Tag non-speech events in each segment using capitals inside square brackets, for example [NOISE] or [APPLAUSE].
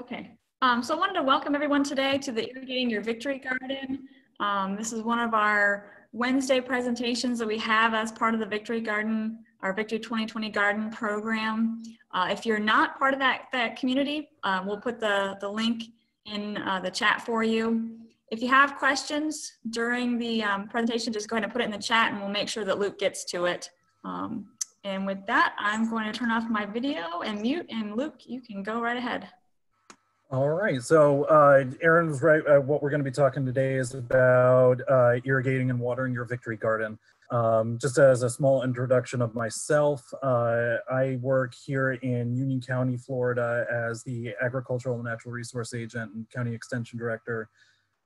Okay, um, so I wanted to welcome everyone today to the Irrigating Your Victory Garden. Um, this is one of our Wednesday presentations that we have as part of the Victory Garden, our Victory 2020 Garden program. Uh, if you're not part of that, that community, uh, we'll put the, the link in uh, the chat for you. If you have questions during the um, presentation, just go ahead and put it in the chat and we'll make sure that Luke gets to it. Um, and with that, I'm going to turn off my video and mute and Luke, you can go right ahead. All right, so uh, Aaron's right. Uh, what we're going to be talking today is about uh, irrigating and watering your victory garden. Um, just as a small introduction of myself, uh, I work here in Union County, Florida as the Agricultural and Natural Resource Agent and County Extension Director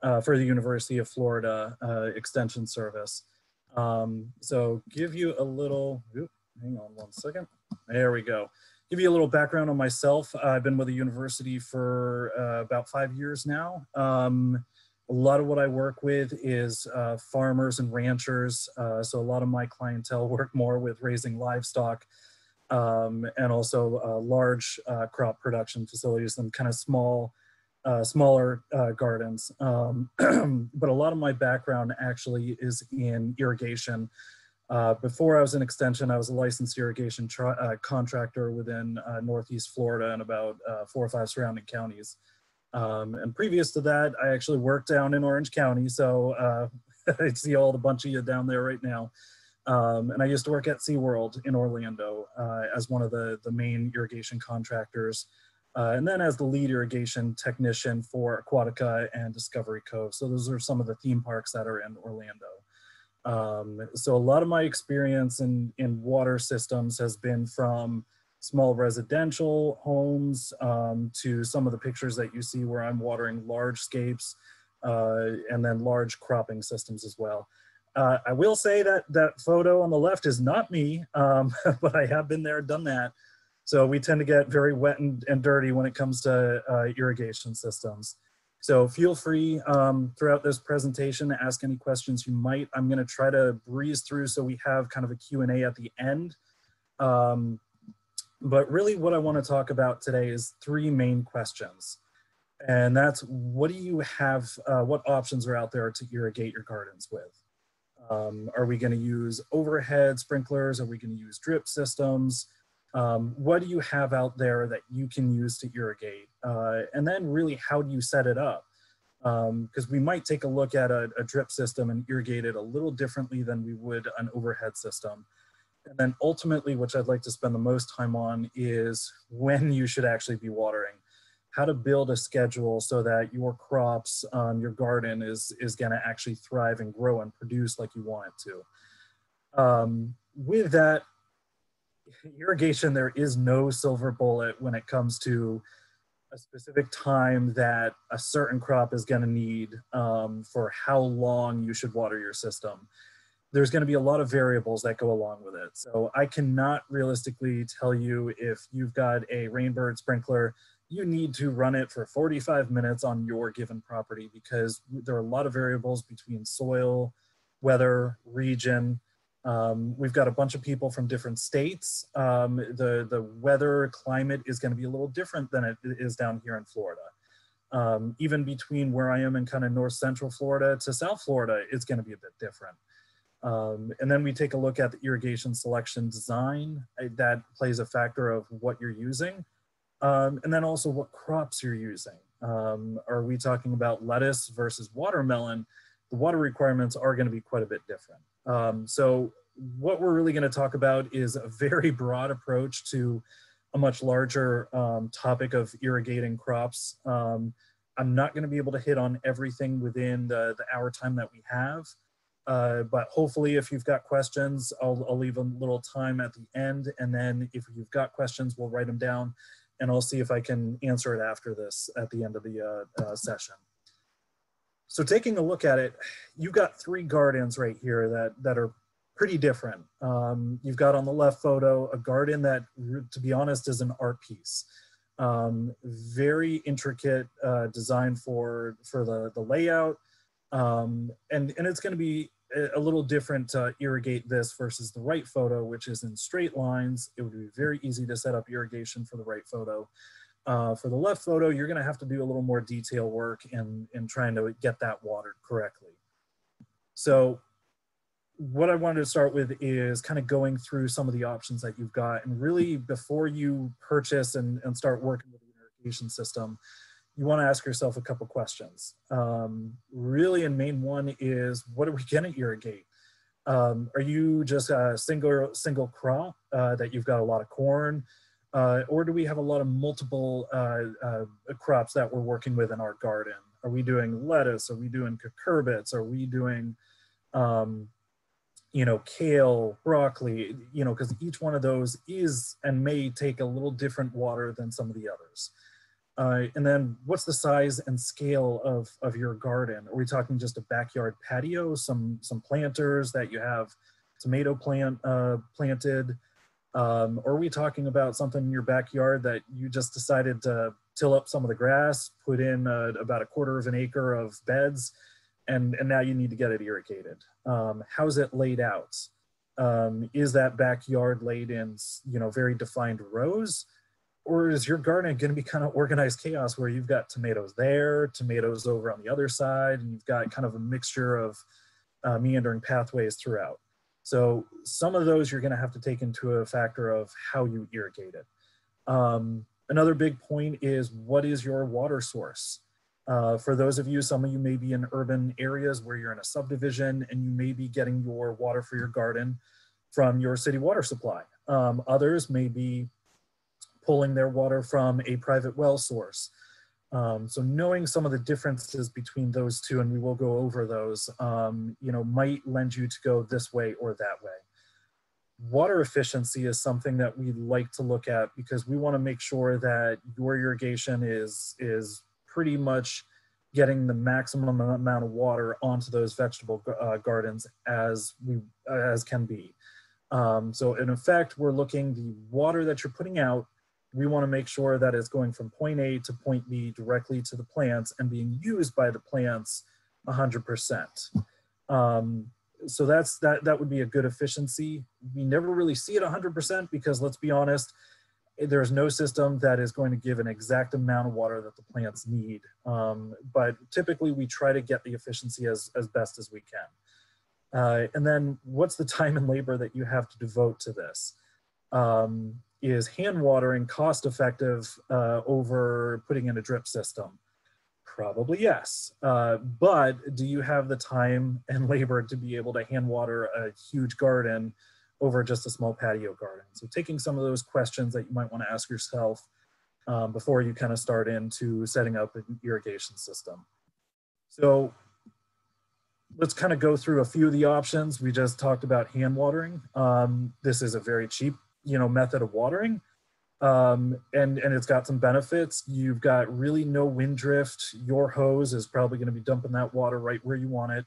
uh, for the University of Florida uh, Extension Service. Um, so give you a little, oops, hang on one second. There we go give you a little background on myself. Uh, I've been with the university for uh, about five years now. Um, a lot of what I work with is uh, farmers and ranchers. Uh, so a lot of my clientele [LAUGHS] work more with raising livestock um, and also uh, large uh, crop production facilities and kind of small, smaller gardens. Um, [CLEARS THROAT] but a lot of my background actually is in irrigation. Uh, before I was in extension, I was a licensed irrigation uh, contractor within uh, Northeast Florida and about uh, four or five surrounding counties. Um, and previous to that, I actually worked down in Orange County. So uh, [LAUGHS] I see all the bunch of you down there right now. Um, and I used to work at SeaWorld in Orlando uh, as one of the, the main irrigation contractors. and then as the lead irrigation technician for Aquatica and Discovery Cove. So those are some of the theme parks that are in Orlando. Um, so a lot of my experience in, in water systems has been from small residential homes um, to some of the pictures that you see where I'm watering large scapes uh, and then large cropping systems as well. Uh, I will say that that photo on the left is not me, um, [LAUGHS] but I have been there, done that. So we tend to get very wet and, and dirty when it comes to uh, irrigation systems. So feel free um, throughout this presentation to ask any questions you might. I'm gonna try to breeze through so we have kind of a Q&A at the end. Um, but really what I wanna talk about today is three main questions. And that's what do you have, uh, what options are out there to irrigate your gardens with? Um, are we gonna use overhead sprinklers? Are we gonna use drip systems? Um, what do you have out there that you can use to irrigate? Uh, and then really, how do you set it up? Because um, we might take a look at a, a, drip system and irrigate it a little differently than we would an overhead system. And then ultimately, which I'd like to spend the most time on is when you should actually be watering. How to build a schedule so that your crops, um, your garden is, is gonna actually thrive and grow and produce like you want it to. Um, with that, irrigation, there is no silver bullet when it comes to a specific time that a certain crop is going to need um, for how long you should water your system. There's going to be a lot of variables that go along with it. So I cannot realistically tell you if you've got a Rain Bird sprinkler, you need to run it for 45 minutes on your given property because there are a lot of variables between soil, weather, region, um, we've got a bunch of people from different states. Um, the, the weather climate is going to be a little different than it is down here in Florida. Um, even between where I am in kind of north central Florida to South Florida, it's going to be a bit different. Um, and then we take a look at the irrigation selection design. That plays a factor of what you're using. Um, and then also what crops you're using. Um, are we talking about lettuce versus watermelon? The water requirements are going to be quite a bit different. Um, so what we're really going to talk about is a very broad approach to a much larger um, topic of irrigating crops. Um, I'm not going to be able to hit on everything within the, the hour time that we have, uh, but hopefully if you've got questions, I'll, I'll leave a little time at the end. And then if you've got questions, we'll write them down and I'll see if I can answer it after this at the end of the uh, uh, session. So taking a look at it, you've got three gardens right here that, that are pretty different. Um, you've got on the left photo a garden that, to be honest, is an art piece. Um, very intricate uh, design for, for the, the layout. Um, and, and it's gonna be a little different to irrigate this versus the right photo, which is in straight lines. It would be very easy to set up irrigation for the right photo. Uh, for the left photo, you're gonna have to do a little more detail work in, in trying to get that watered correctly. So what I wanted to start with is kind of going through some of the options that you've got. And really before you purchase and, and start working with the irrigation system, you want to ask yourself a couple questions. Um, really, and main one is, what are we going to irrigate? Um, are you just a single single crop uh, that you've got a lot of corn, uh, or do we have a lot of multiple uh, uh crops that we're working with in our garden? Are we doing lettuce? Are we doing cucurbits? Are we doing, um, you know, kale, broccoli? You know, because each one of those is and may take a little different water than some of the others. Uh, and then what's the size and scale of, of your garden? Are we talking just a backyard patio, some, some planters that you have tomato plant uh, planted? Um, or are we talking about something in your backyard that you just decided to till up some of the grass, put in uh, about a quarter of an acre of beds, and, and now you need to get it irrigated? Um, how's it laid out? Um, is that backyard laid in, you know, very defined rows? or is your garden going to be kind of organized chaos where you've got tomatoes there, tomatoes over on the other side, and you've got kind of a mixture of uh, meandering pathways throughout? So some of those you're going to have to take into a factor of how you irrigate it. Um, another big point is what is your water source? Uh, for those of you, some of you may be in urban areas where you're in a subdivision and you may be getting your water for your garden from your city water supply. Um, others may be pulling their water from a private well source. Um, so knowing some of the differences between those two, and we will go over those, um, you know, might lend you to go this way or that way. Water efficiency is something that we like to look at because we want to make sure that your irrigation is, is pretty much getting the maximum amount of water onto those vegetable uh, gardens as we as can be. Um, so in effect, we're looking the water that you're putting out we want to make sure that it's going from point A to point B directly to the plants and being used by the plants 100%. Um, so that's that that would be a good efficiency. We never really see it 100% because let's be honest, there's no system that is going to give an exact amount of water that the plants need. Um, but typically we try to get the efficiency as, as best as we can. Uh, and then what's the time and labor that you have to devote to this? Um, is hand watering cost effective uh, over putting in a drip system? Probably yes. Uh, but do you have the time and [LAUGHS] labor to be able to hand water a huge garden over just a small patio garden? So taking some of those questions that you might want to ask yourself um, before you kind of start into setting up an irrigation system. So let's kind of go through a few of the options. We just talked about hand watering. Um, this is a very cheap you know method of watering. Um, and and it's got some benefits. You've got really no wind drift. Your hose is probably going to be dumping that water right where you want it.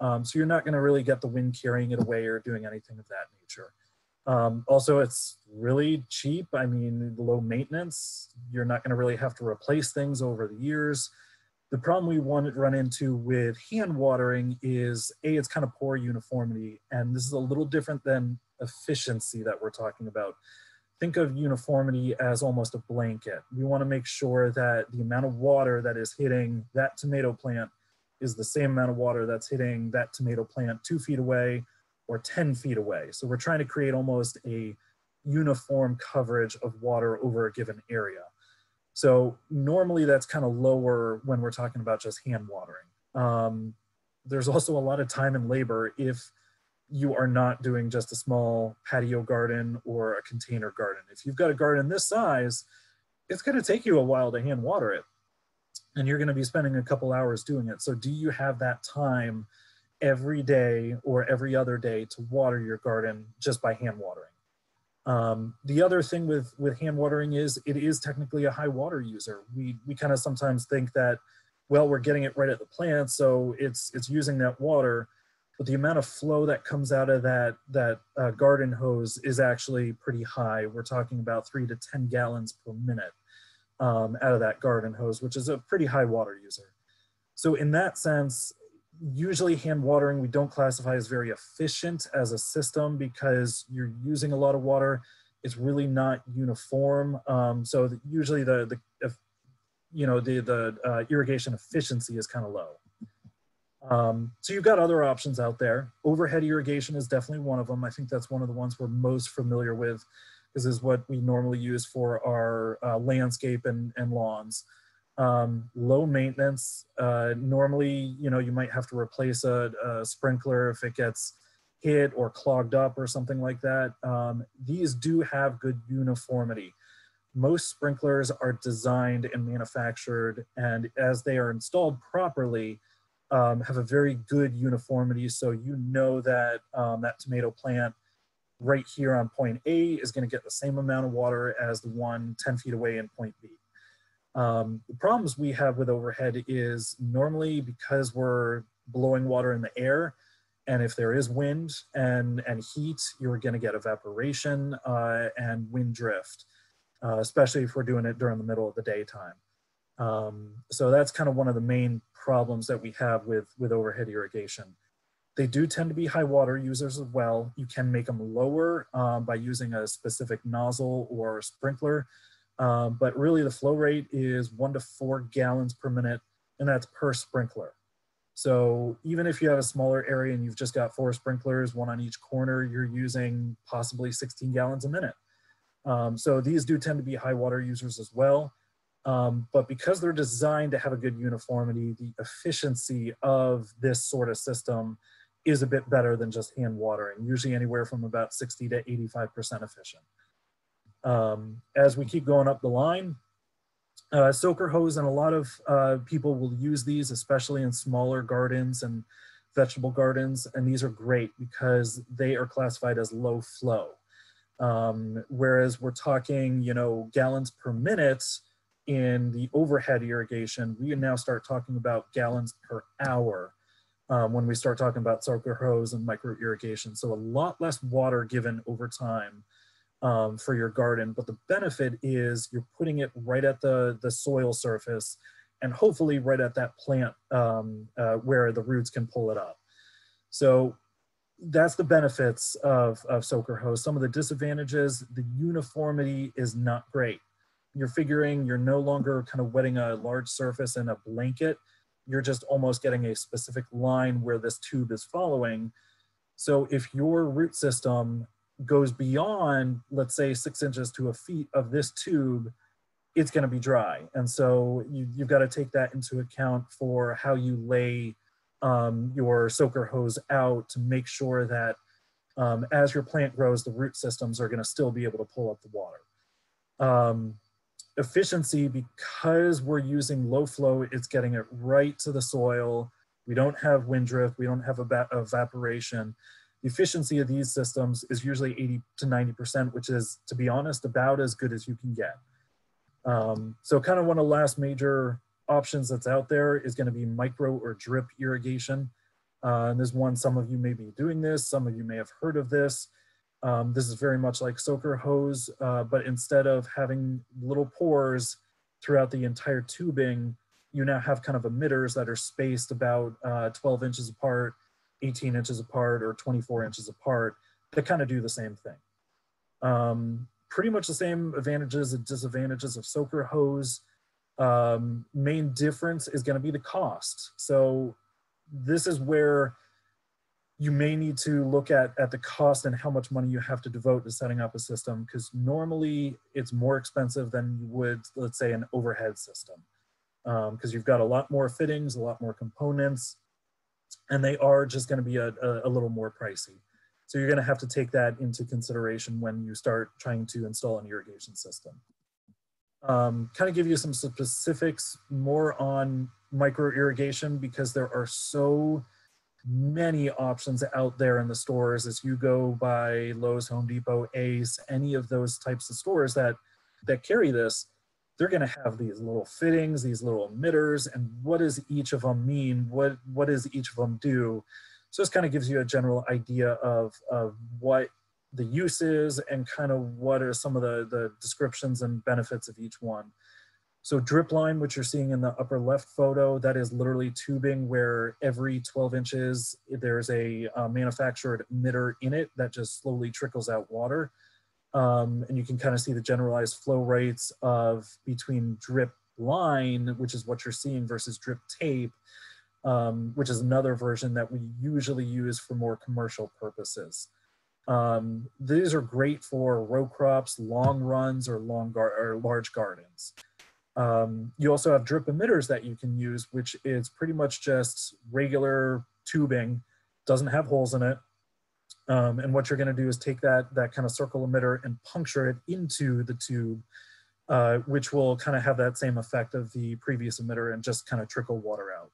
Um, so you're not going to really get the wind carrying it away or doing anything of that nature. Um, also it's really cheap. I mean low maintenance. You're not going to really have to replace things over the years. The problem we want to run into with hand watering is a it's kind of poor uniformity and this is a little different than efficiency that we're talking about. Think of uniformity as almost a blanket. We want to make sure that the amount of water that is hitting that tomato plant is the same amount of water that's hitting that tomato plant two feet away or 10 feet away. So we're trying to create almost a uniform coverage of water over a given area. So normally that's kind of lower when we're talking about just hand watering. Um, there's also a lot of time and labor if you are not doing just a small patio garden or a container garden. If you've got a garden this size, it's going to take you a while to hand water it. And you're going to be spending a couple hours doing it. So, do you have that time every day or every other day to water your garden just by hand watering? Um, the other thing with, with hand watering is it is technically a high water user. We, we kind of sometimes think that, well, we're getting it right at the plant, so it's, it's using that water but the amount of flow that comes out of that that uh, garden hose is actually pretty high. We're talking about three to 10 gallons per minute um, out of that garden hose, which is a pretty high water user. So in that sense, usually hand watering we don't classify as very efficient as a system because you're using a lot of water. It's really not uniform. Um, so the, usually the, the, you know, the, the uh, irrigation efficiency is kind of low. Um, so you've got other options out there. Overhead irrigation is definitely one of them. I think that's one of the ones we're most familiar with. This is what we normally use for our uh, landscape and, and lawns. Um, low maintenance. Uh, normally, you know, you might have to replace a, a, sprinkler if it gets hit or clogged up or something like that. Um, these do have good uniformity. Most sprinklers are designed and manufactured, and as they are installed properly, um, have a very good uniformity. So you know that um, that tomato plant right here on point A is going to get the same amount of water as the one 10 feet away in point B. Um, the problems we have with overhead is normally because we're blowing water in the air, and if there is wind and, and heat, you're going to get evaporation uh, and wind drift, uh, especially if we're doing it during the middle of the daytime. Um, so that's kind of one of the main problems that we have with, with overhead irrigation. They do tend to be high water users as well. You can make them lower um, by using a specific nozzle or sprinkler, um, but really the flow rate is one to four gallons per minute, and that's per sprinkler. So even if you have a smaller area and you've just got four sprinklers, one on each corner, you're using possibly 16 gallons a minute. Um, so these do tend to be high water users as well. Um, but because they're designed to have a good uniformity, the efficiency of this sort of system is a bit better than just hand watering, usually anywhere from about 60 to 85% efficient. Um, as we keep going up the line, uh, soaker hose and a lot of uh, people will use these, especially in smaller gardens and vegetable gardens. And these are great because they are classified as low flow. Um, whereas we're talking, you know, gallons per minute, in the overhead irrigation, we now start talking about gallons per hour um, when we start talking about soaker hose and micro irrigation. So a lot less water given over time um, for your garden. But the benefit is you're putting it right at the, the soil surface and hopefully right at that plant um, uh, where the roots can pull it up. So that's the benefits of, of soaker hose. Some of the disadvantages, the uniformity is not great you're figuring you're no longer kind of wetting a large surface in a blanket. You're just almost getting a specific line where this tube is following. So if your root system goes beyond, let's say six inches to a feet of this tube, it's going to be dry. And so you, have got to take that into account for how you lay um, your soaker hose out to make sure that um, as your plant grows, the root systems are going to still be able to pull up the water. Um, efficiency because we're using low flow it's getting it right to the soil. We don't have wind drift we don't have evaporation. The efficiency of these systems is usually 80 to 90 percent which is to be honest about as good as you can get. Um, so kind of one of the last major options that's out there is going to be micro or drip irrigation. Uh, and there's one some of you may be doing this some of you may have heard of this um, this is very much like soaker hose, uh, but instead of having little pores throughout the entire tubing, you now have kind of emitters that are spaced about uh, 12 inches apart, 18 inches apart, or 24 inches apart that kind of do the same thing. Um, pretty much the same advantages and disadvantages of soaker hose. Um, main difference is going to be the cost. So this is where you may need to look at, at the cost and how much money you have to devote to setting up a system because normally it's more expensive than you would, let's say, an overhead system because um, you've got a lot more fittings, a lot more components, and they are just going to be a, a, a, little more pricey. So you're going to have to take that into consideration when you start trying to install an irrigation system. Um, kind of give you some specifics more on micro irrigation because there are so many options out there in the stores as you go by Lowe's, Home Depot, Ace, any of those types of stores that that carry this, they're going to have these little fittings, these little emitters, and what does each of them mean? What what does each of them do? So this kind of gives you a general idea of of what the use is and kind of what are some of the the descriptions and benefits of each one. So drip line, which you're seeing in the upper left photo, that is literally tubing where every 12 inches, there's a uh, manufactured emitter in it that just slowly trickles out water. Um, and you can kind of see the generalized flow rates of between drip line, which is what you're seeing versus drip tape, um, which is another version that we usually use for more commercial purposes. Um, these are great for row crops, long runs, or long or large gardens. Um, you also have drip emitters that you can use, which is pretty much just regular tubing, doesn't have holes in it. Um, and what you're going to do is take that that kind of circle emitter and puncture it into the tube, uh, which will kind of have that same effect of the previous emitter and just kind of trickle water out.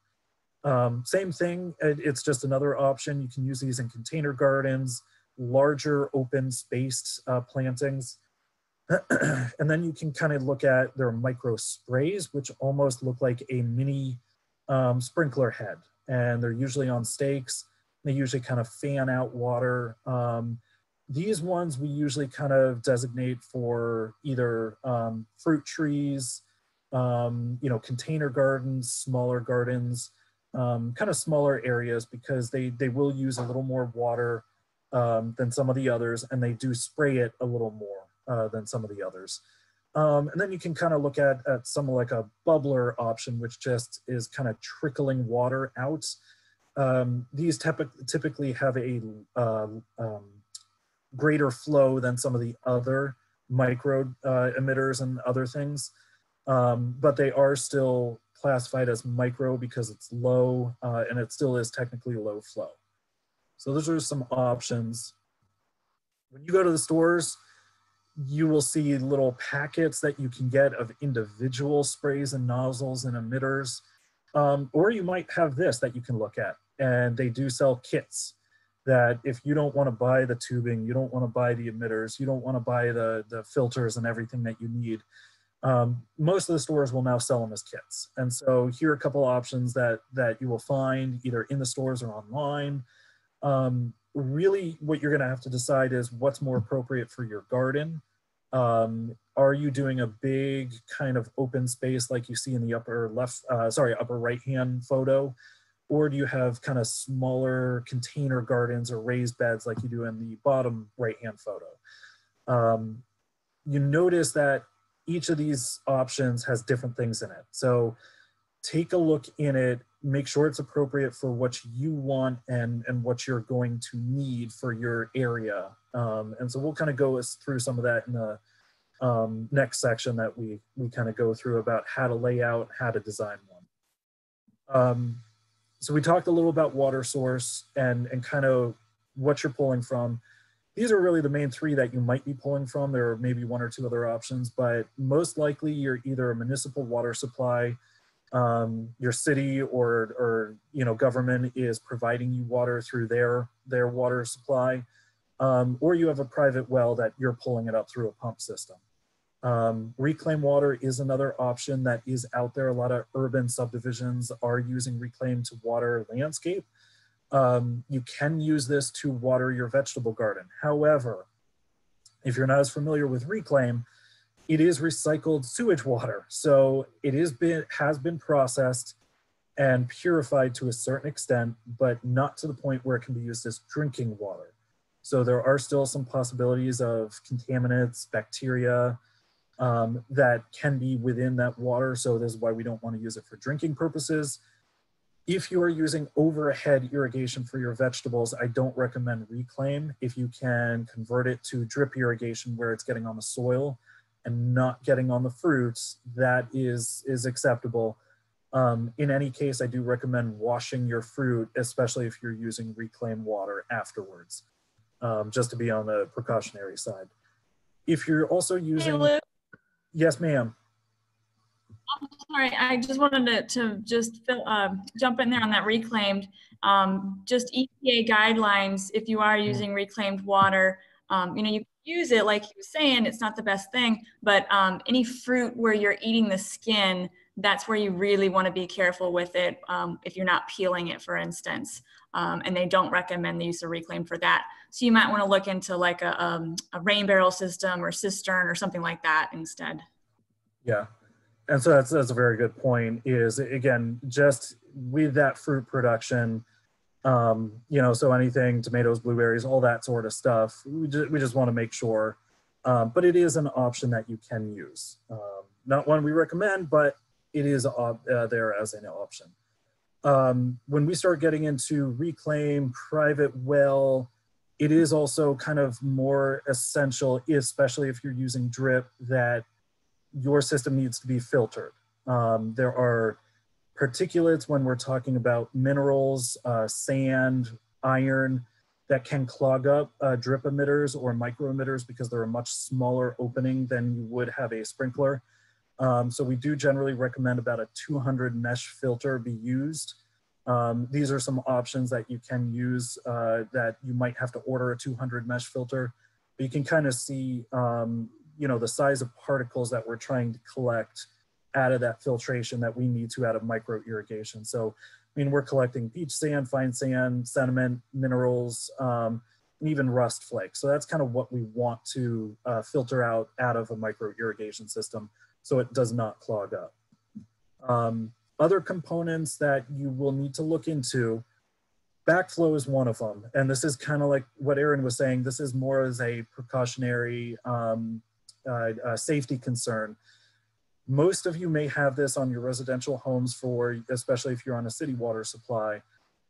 Um, same thing, it, it's just another option. You can use these in container gardens, larger open spaced uh, plantings. [CLEARS THROAT] and then you can kind of look at their micro sprays, which almost look like a mini um, sprinkler head. And they're usually on stakes. They usually kind of fan out water. Um, these ones we usually kind of designate for either um, fruit trees, um, you know, container gardens, smaller gardens, um, kind of smaller areas because they, they will use a little more water um, than some of the others and they do spray it a little more uh, than some of the others. Um, and then you can kind of look at, at some like a bubbler option, which just is kind of trickling water out. Um, these typically have a uh, um, greater flow than some of the other micro uh, emitters and other things, um, but they are still classified as micro because it's low uh, and it still is technically low flow. So those are some options. When you go to the stores, you will see little packets that you can get of individual sprays and nozzles and emitters. Um, or you might have this that you can look at. And they do sell kits that if you don't want to buy the tubing, you don't want to buy the emitters, you don't want to buy the, the filters and everything that you need, um, most of the stores will now sell them as kits. And so here are a couple options that, that you will find either in the stores or online um, really what you're going to have to decide is what's more appropriate for your garden. Um, are you doing a big kind of open space like you see in the upper left, uh, sorry, upper right hand photo? Or do you have kind of smaller container gardens or raised beds like you do in the bottom right hand photo? Um, you notice that each of these options has different things in it. So take a look in it make sure it's appropriate for what you want and and what you're going to need for your area. Um, and so we'll kind of go through some of that in the um, next section that we we kind of go through about how to lay out how to design one. Um, so we talked a little about water source and and kind of what you're pulling from. These are really the main three that you might be pulling from. There are maybe one or two other options but most likely you're either a municipal water supply um, your city or, or you know government is providing you water through their their water supply, um, or you have a private well that you're pulling it up through a pump system. Um, reclaim water is another option that is out there. A lot of urban subdivisions are using reclaim to water landscape. Um, you can use this to water your vegetable garden. However, if you're not as familiar with reclaim, it is recycled sewage water. So it is been, has been processed and purified to a certain extent, but not to the point where it can be used as drinking water. So there are still some possibilities of contaminants, bacteria um, that can be within that water. So this is why we don't want to use it for drinking purposes. If you are using overhead irrigation for your vegetables, I don't recommend reclaim. If you can convert it to drip irrigation where it's getting on the soil, and not getting on the fruits, that is, is acceptable. Um, in any case, I do recommend washing your fruit, especially if you're using reclaimed water afterwards, um, just to be on the precautionary side. If you're also using, hey, yes, ma'am. I'm sorry, I just wanted to, to just fill, uh, jump in there on that reclaimed. Um, just EPA guidelines, if you are using reclaimed water, um, you know, you use it, like you were saying, it's not the best thing, but um, any fruit where you're eating the skin, that's where you really want to be careful with it um, if you're not peeling it, for instance. Um, and they don't recommend the use of reclaim for that. So you might want to look into like a, um, a rain barrel system or cistern or something like that instead. Yeah. And so that's, that's a very good point is again, just with that fruit production, um, you know, so anything, tomatoes, blueberries, all that sort of stuff. We just, we just want to make sure. Um, but it is an option that you can use. Um, not one we recommend, but it is uh, there as an option. Um, when we start getting into reclaim, private well, it is also kind of more essential, especially if you're using drip, that your system needs to be filtered. Um, there are particulates when we're talking about minerals, uh, sand, iron that can clog up uh, drip emitters or micro emitters because they're a much smaller opening than you would have a sprinkler. Um, so we do generally recommend about a 200 mesh filter be used. Um, these are some options that you can use uh, that you might have to order a 200 mesh filter. But you can kind of see, um, you know, the size of particles that we're trying to collect out of that filtration that we need to out of micro irrigation. So, I mean, we're collecting beach sand, fine sand, sediment, minerals, um, and even rust flakes. So that's kind of what we want to uh, filter out out of a micro irrigation system so it does not clog up. Um, other components that you will need to look into, backflow is one of them. And this is kind of like what Aaron was saying, this is more as a precautionary um, uh, uh, safety concern. Most of you may have this on your residential homes for, especially if you're on a city water supply.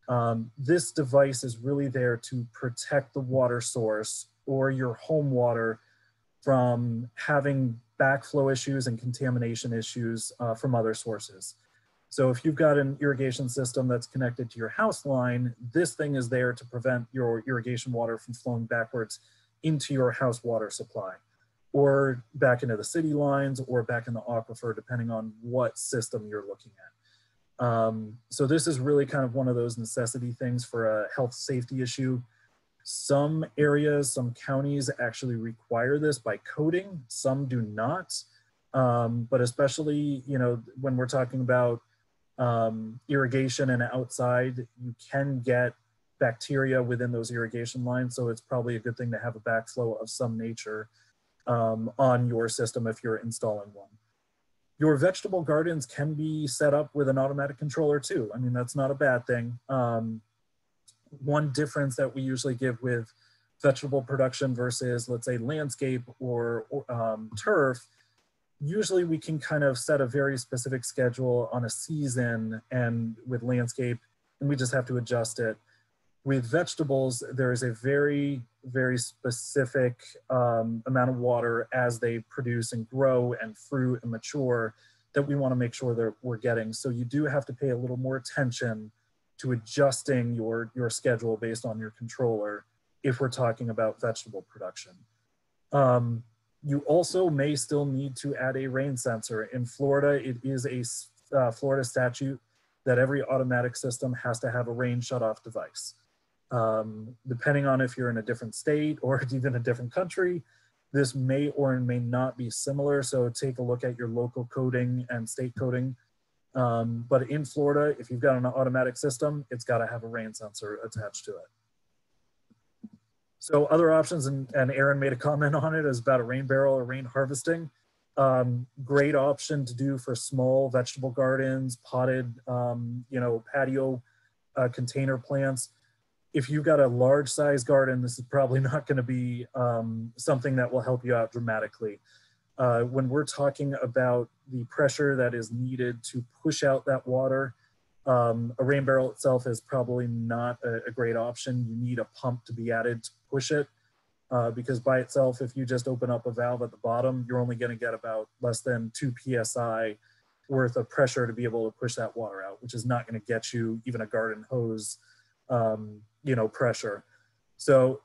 Um, this device is really there to protect the water source or your home water from having backflow issues and contamination issues uh, from other sources. So if you've got an irrigation system that's connected to your house line, this thing is there to prevent your irrigation water from flowing backwards into your house water supply or back into the city lines or back in the aquifer, depending on what system you're looking at. Um, so this is really kind of one of those necessity things for a health safety issue. Some areas, some counties actually require this by coding, some do not. Um, but especially, you know, when we're talking about um, irrigation and outside, you can get bacteria within those irrigation lines. So it's probably a good thing to have a backflow of some nature um, on your system if you're installing one. Your vegetable gardens can be set up with an automatic controller too. I mean, that's not a bad thing. Um, one difference that we usually give with vegetable production versus let's say landscape or, or um, turf usually we can kind of set a very specific schedule on a season and with landscape and we just have to adjust it with vegetables there is a very very specific um, amount of water as they produce and grow and fruit and mature that we want to make sure that we're getting so you do have to pay a little more attention to adjusting your, your schedule based on your controller if we're talking about vegetable production. Um, you also may still need to add a rain sensor. In Florida, it is a uh, Florida statute that every automatic system has to have a rain shutoff device. Um, depending on if you're in a different state or [LAUGHS] even a different country, this may or may not be similar. So take a look at your local coding and state coding um, but in Florida, if you've got an automatic system, it's got to have a rain sensor attached to it. So other options, and, and Aaron made a comment on it, is about a rain barrel or rain harvesting. Um, great option to do for small vegetable gardens, potted, um, you know, patio uh, container plants. If you've got a large size garden, this is probably [LAUGHS] not going to be um, something that will help you out dramatically uh, when we're talking about the pressure that is needed to push out that water, um, a rain barrel itself is probably not a, a, great option. You need a pump to be added to push it uh, because by itself, if you just open up a valve at the bottom, you're only going to get about less than 2 psi worth of pressure to be able to push that water out, which is not going to get you even a garden hose, um, you know, pressure. So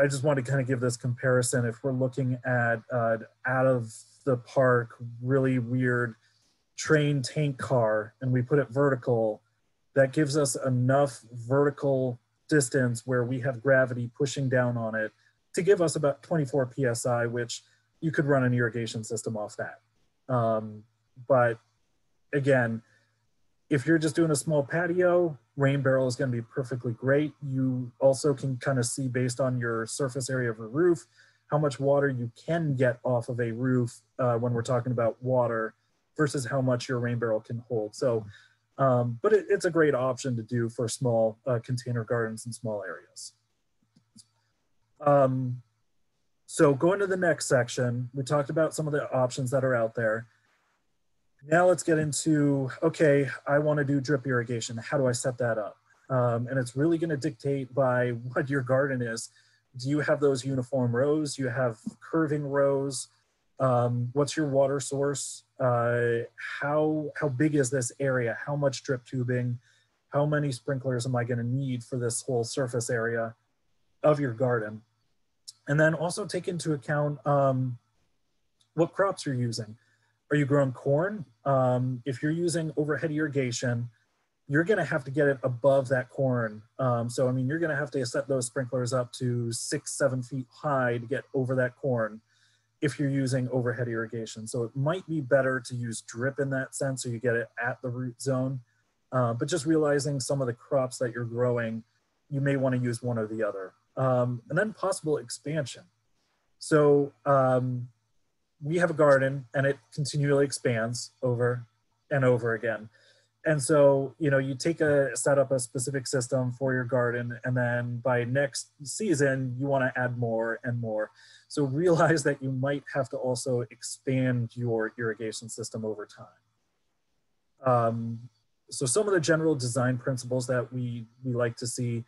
I just want to kind of give this comparison. If we're looking at uh, out of the park, really weird train tank car, and we put it vertical, that gives us enough vertical distance where we have gravity pushing down on it to give us about 24 psi, which you could run an irrigation system off that. Um, but again, if you're just doing a small patio, rain barrel is going to be perfectly great. You also can kind of see based on your surface area of a roof, how much water you can get off of a roof uh, when we're talking about water versus how much your rain barrel can hold. So, um, but it, it's a great option to do for small uh, container gardens and small areas. Um, so going to the next section, we talked about some of the options that are out there Now let's get into, okay, I want to do drip irrigation. How do I set that up? Um, and it's really going to dictate by [LAUGHS] what your garden is. Do you have those uniform rows? You have curving rows? Um, what's your water source? Uh, how, how big is this area? How much drip tubing? How many sprinklers am I going to need for this whole surface area of your garden? And then also take into account um, what crops you're using. Are you growing corn? Um, if you're using overhead irrigation, you're going to have to get it above that corn. Um, so, I mean, you're going to have to set those sprinklers up to six, seven feet high to get over that corn if you're using overhead irrigation. So it might be better to use drip in that sense so you get it at the root zone. Uh, but just realizing some of the crops that you're growing, you may want to use one or the other. Um, and then possible expansion. So um, we have a garden and it continually expands over and over again. And so, you know, you take a set up a specific system for your garden, and then by next season, you want to add more and more. So [LAUGHS] realize that you might have to also expand your irrigation system over time. Um, so some of the general design principles that we, we like to see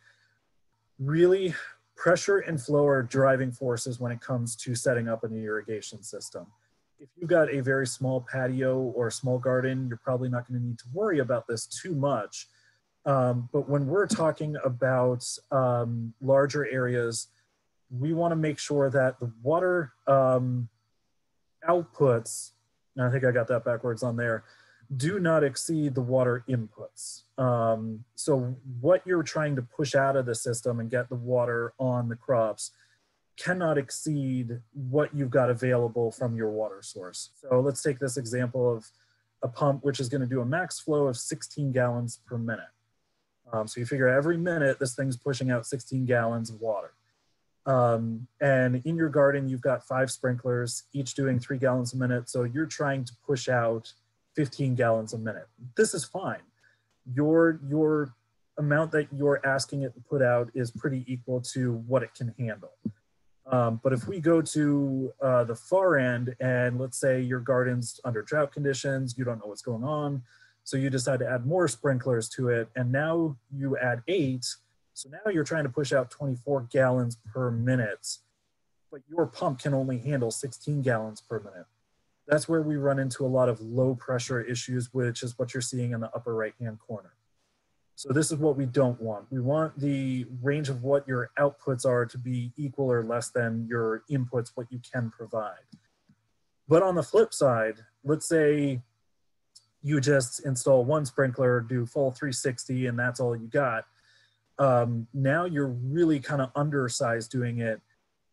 really pressure and flow are driving forces when it comes to setting up an irrigation system if you've got a very small patio or a small garden, you're probably not going to need to worry about this too much. Um, but when we're talking about um, larger areas, we want to make sure that the water um, outputs, I think I got that backwards on there, do not exceed the water inputs. Um, so what you're trying to push out of the system and get the water on the crops cannot exceed what you've got available from your water source. So let's take this example of a pump which is going to do a max flow of 16 gallons per minute. Um, so you figure every minute this thing's pushing out 16 gallons of water. Um, and in your garden, you've got five sprinklers, each doing three gallons a minute. So you're trying to push out 15 gallons a minute. This is fine. Your, your amount that you're asking it to put out is pretty equal to what it can handle. Um, but if we go to uh, the far end and let's say your garden's under drought conditions, you don't know what's going on, so you decide to add more sprinklers to it, and now you add eight, so now you're trying to push out 24 gallons per minute, but your pump can only handle 16 gallons per minute. That's where we run into a lot of low pressure issues, which is what you're seeing in the upper right hand corner. So this is what we don't want. We want the range of what your outputs are to be equal or less than your inputs, what you can provide. But on the flip side, let's say you just install one sprinkler, do full 360, and that's all you got. Um, now you're really kind of undersized doing it,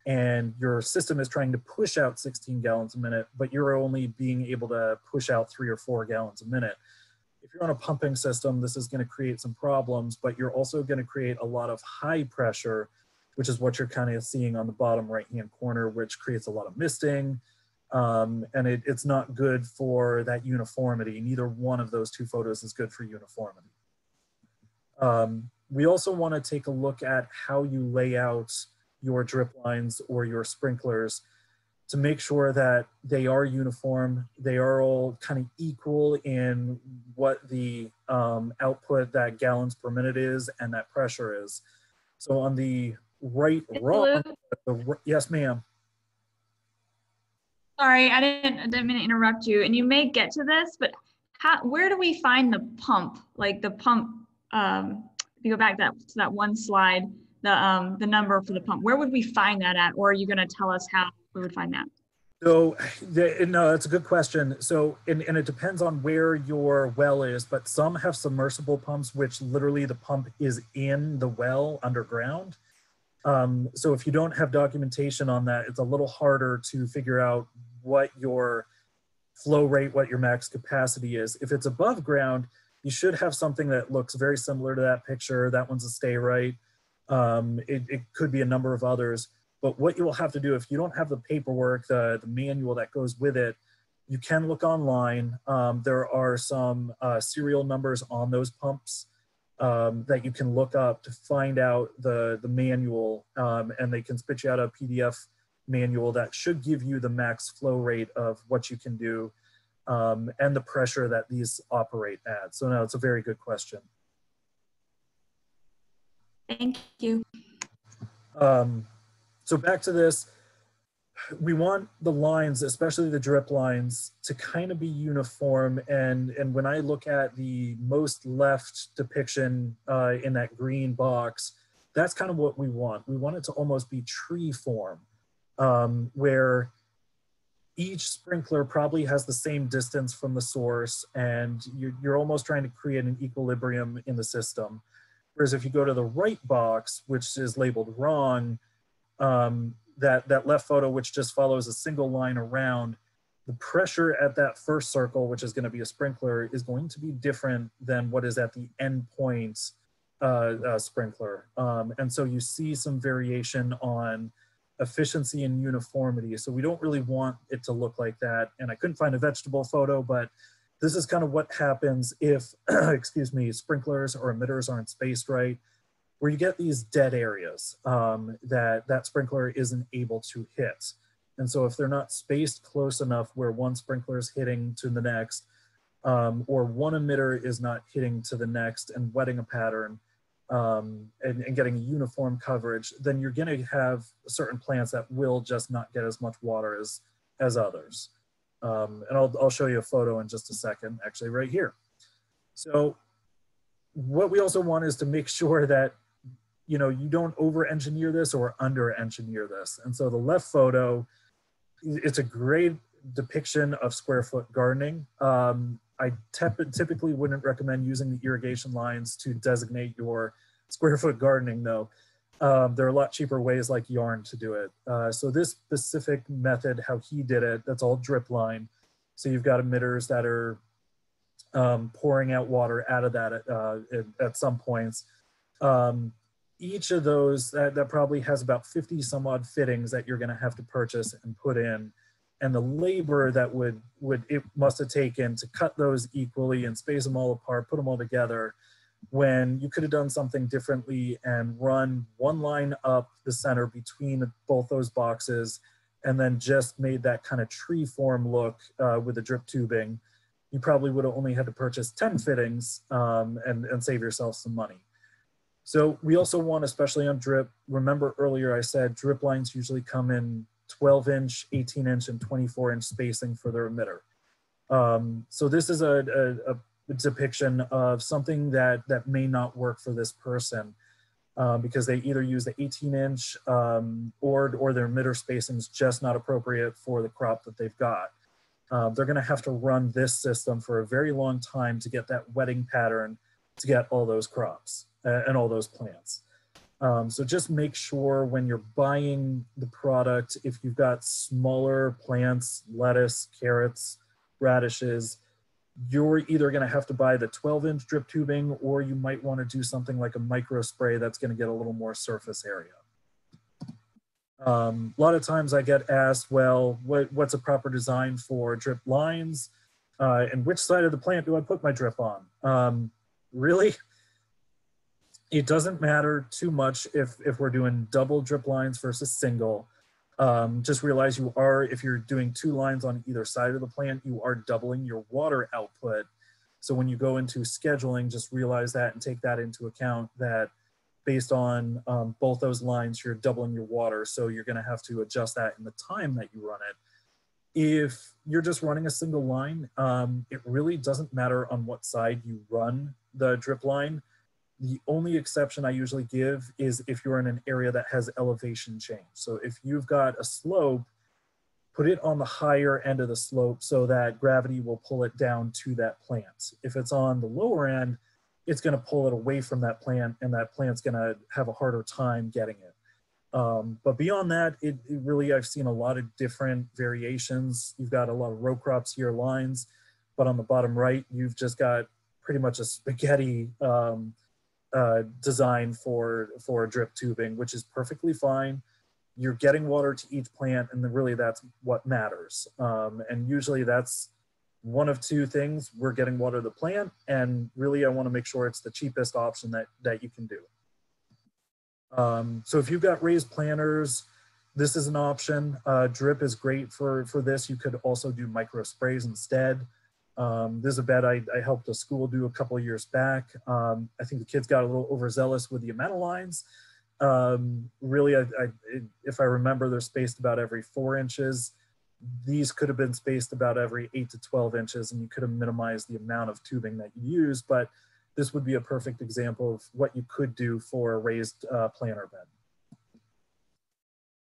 and your system is trying to push out 16 gallons a minute, but you're only being able to push out three or four gallons a minute if you're on a pumping system, this is going to create some problems, but you're also going to create a lot of high pressure, which is what you're kind of seeing on the bottom right-hand corner, which creates a lot of misting. Um, and it, it's not good for that uniformity. Neither one of those two photos is good for uniformity. Um, we also want to take a look at how you lay out your drip lines or your sprinklers to make sure that they are uniform, they are all kind of equal in what the um, output that gallons per minute is and that pressure is. So on the right, the, yes, ma'am. Sorry, I didn't, I didn't mean to interrupt you. And you may get to this, but how, where do we find the pump? Like the pump, um, if you go back that, to that one slide, the, um, the number for the pump, where would we find that at? Or are you going to tell us how we would find that? So, the, no, that's a good question. So, and, and it depends on where your well is, but some have submersible pumps, which literally the pump is in the well underground. Um, so, if you don't have documentation on that, it's a little harder to figure out what your flow rate, what your max capacity is. If it's above ground, you should have something that looks very similar to that picture. That one's a Sta-Rite. Um, it, it could be a number of others but what you will have to do if you don't have the paperwork, the, the manual that goes with it, you can look online. Um, there are some uh, serial numbers on those pumps um, that you can look up to find out the, the manual um, and they can spit you out a PDF manual that should give you the max flow rate of what you can do. um, and the pressure that these operate at? So no, it's a very good question. Thank you. Um, so back to this, we want the lines, especially the drip lines, to kind of be uniform. And, and when I look at the most left depiction uh, in that green box, that's kind of what we want. We want it to almost be tree form, um, where each sprinkler probably has the same distance from the source and you're, you're almost trying to create an equilibrium in the system. Whereas if you go to the right box, which is labeled wrong, um, that, that left photo, which just follows a single line around, the pressure at that first circle, which is gonna be a sprinkler, is going to be different than what is at the end point uh, uh, sprinkler. Um, and so you see some variation on efficiency and uniformity. So we don't really want it to look like that. And I couldn't find a vegetable photo, but this is kind of what happens if, [CLEARS THROAT] excuse me, sprinklers or emitters aren't spaced right, where you get these dead areas um, that that sprinkler isn't able to hit. And so if they're not spaced close enough where one sprinkler is hitting to the next, um, or one emitter is not hitting to the next and wetting a pattern, um, and, and, getting uniform coverage, then you're going to have certain plants that will just not get as much water as, as others. Um, and I'll, I'll show you a photo in just a second, actually right here. So what we also want is to make [LAUGHS] sure that, you know, you don't over engineer this or under engineer this. And so the left photo, it's a great depiction of square foot gardening. Um, I typically wouldn't recommend using the irrigation lines to designate your square foot gardening though. Um, there are a lot cheaper ways like yarn to do it. Uh, so this specific method, how he did it, that's all drip line. So you've got emitters that are um, pouring out water out of that uh, at, at, some points. Um, each of those, that, that probably has about 50 some odd fittings that you're gonna have to purchase and put in and the labor that would would it must have taken to cut those equally and space them all apart, put them all together, when you could have done something differently and run one line up the center between both those boxes, and then just made that kind of tree form look uh, with the drip tubing. You probably would have only had to purchase 10 fittings um, and, and save yourself some money. So we also want, especially on drip, remember earlier I said drip lines usually come in 12 inch, 18 inch, and 24 inch spacing for their emitter. Um, so this is a, a, a, depiction of something that, that may not work for this person uh, because they either use the 18 inch um, or, or their emitter spacing is just not appropriate for the crop that they've got. Uh, they're gonna have to run this system for a very long time to get that wetting pattern to get all those crops uh, and all those plants. Um, so just make sure when you're buying the product, if you've got smaller plants, lettuce, carrots, radishes, you're either going to have to buy the 12 inch drip tubing or you might want to do something like a micro spray that's going to get a little more surface area. Um, a lot of times I get asked, well, what, what's a proper design for drip lines? Uh, and which side of the plant do I put my drip on? Um, really? it doesn't matter too much if, if we're doing double drip lines versus single. Um, just realize you are, if you're doing two lines on either side of the plant, you are doubling your water output. So when you go into scheduling, just realize that and take that into account that based on um, both those lines, you're doubling your water. So you're gonna have to adjust that in the time that you run it. If you're just running a single line, um, it really doesn't matter on what side you run the drip line the only exception I usually give is if you're in an area that has elevation change. So if you've got a slope, put it on the higher end of the slope so that gravity will pull it down to that plant. If it's on the lower end, it's gonna pull it away from that plant and that plant's gonna have a harder time getting it. Um, but beyond that, it, it, really, I've seen a lot of different variations. You've got a lot of row crops here, lines, but on the bottom right, you've just got pretty much a spaghetti um, uh, design for for drip tubing, which is perfectly fine. You're getting water to each plant, and really that's what matters. Um, and usually that's one of two things: we're getting water to the plant, and really I want to make sure it's the cheapest option that that you can do. Um, so if you've got raised planters, this is an option. Uh, drip is great for for this. You could also do micro sprays instead. Um, this is a bed I, I helped a school do a couple years back. Um, I think the kids got a little overzealous with the amount of lines. Um, really, I, I, if I remember, they're spaced about every four inches. These could have been spaced about every eight to 12 inches, and you could have minimized the amount of tubing that you use, but this would be a perfect example of what you could do for a raised uh, planter bed.